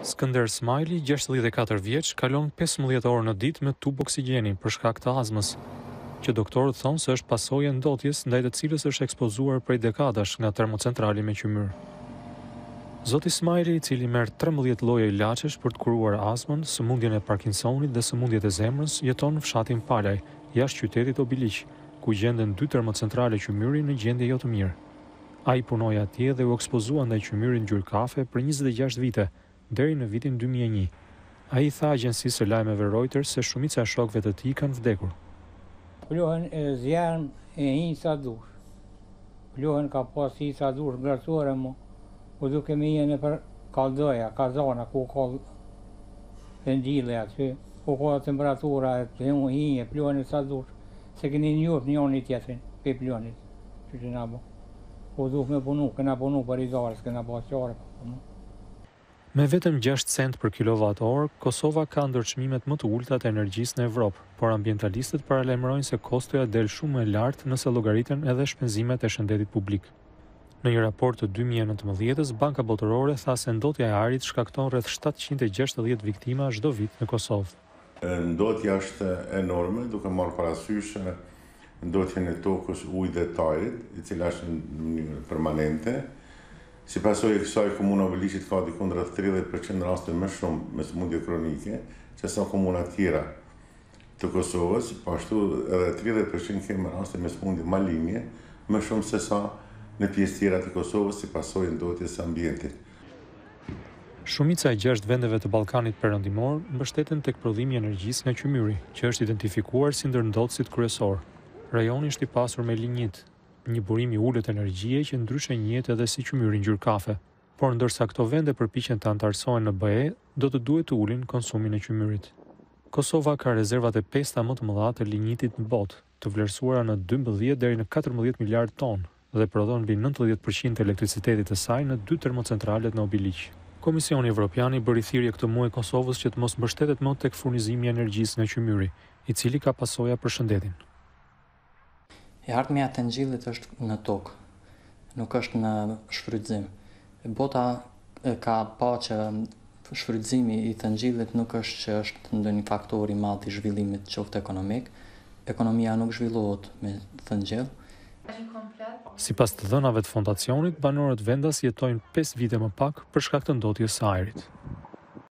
Skënder Smajli, gjashtëdhjetë e katër vjeç, kalon pesëmbëdhjetë orë në ditë me tub oksigjeni për shkak të azmës, që doktorët thonë se është pasojë e ndotjes ndaj të cilës është ekspozuar prej dekadash nga termocentrali me qymyr. Zoti Smajli, i cili merr trembëdhjetë lloje ilaçesh për të kuruar azmën, sëmundjen e Parkinsonit dhe sëmundjet e zemrës, jeton në fshatin Palaj, jashtë qytetit Obiliq, ku gjenden dy termocentrale qymyri në gjendje jo të mirë. Ai punoi atje dhe u ekspozua ndaj qymyrit ngjyrë kafe për njëzet e gjashtë vite, deri në vitin dy mijë e një. Ai i tha agjencisë së lajmeve Reuters se shumica e shokëve të tij kanë vdekur. Pluhën e zjarm e hinj sa dush. Pluhën ka pas hi sa dush n'grësore m'u dashke me hi nëpër kaldoja, kazana ku ka qendile aty, ku ka temperatura e hinj e pluhën e sa dush s'e kem njoft njani tjetrin prej pluhnit. Qe ç'ka me bo. U duke me punu, këna punu për inxarës, s'këna pas çare pa punu. Me vetëm gjashtë cent për kilovat orë, Kosova ka ndër çmimet më të ulëta të energjisë në Evropë, por ambientalistët paralajmërojnë se kostoja del shumë më e lartë nëse llogariten edhe shpenzimet e shëndetit publik. Në një raport të dy mijë e nëntëmbëdhjetë-s, Banka Botërore tha se ndotja e ajrit shkakton rreth shtatëqind e gjashtëdhjetë viktima çdo vit në Kosovë. Ndotja është enorme, duke marrë parasysh ndotjen e tokës, ujit dhe të ajrit, e cila është në mënyrë permanente. Si pasojë e kësaj, komuna e Obiliqit ka dikund rreth tridhjetë për qind raste më shumë me sëmundje kronike se sa komunat tjera të Kosovës, po ashtu edhe tridhjetë për qind kemi raste me sëmundje malinje më shumë se sa në pjesë tjera të Kosovës si pasojë e ndotjes së ambientit. Shumica e gjashtë vendeve të Ballkanit Perëndimor mbështeten tek prodhimi i energjisë nga qymyri, që është identifikuar si ndër ndotësit kryesorë. Rajoni është i pasur me linjit, një burim i ulët energjie që ndryshe njihet edhe si qymyri ngjyrë kafe. Por ndërsa këto vende përpiqen të anëtarësohen në BE, do të duhet të ulin konsumin e qymyrit. Kosova ka rezervat e pesta më të mëdha të linjitit në botë. të vlerësuara në dymbëdhjetë deri në katërmbëdhjetë miliardë ton dhe prodhon mbi nëntëdhjetë për qind të elektricitetit të saj në dy termocentralet në Obiliq. Komisioni Evropian i bëri thirrje këtë muaj Kosovës që të mos mbështetet më tek furnizimi i energjisë nga qymyri, i cili ka pasoja për shëndetin. E ardhmja e thëngjillit është në tokë. nuk është në shfrytëzim. Bota e ka pa që shfrytëzimi i thëngjillit nuk është që është ndonjë faktor i madh i zhvillimit qoftë ekonomik. Ekonomia nuk zhvillohet me thëngjill. Sipas të dhënave të fondacionit, banorët vendas jetojnë pesë vite më pak për shkak të ndotjes së ajrit.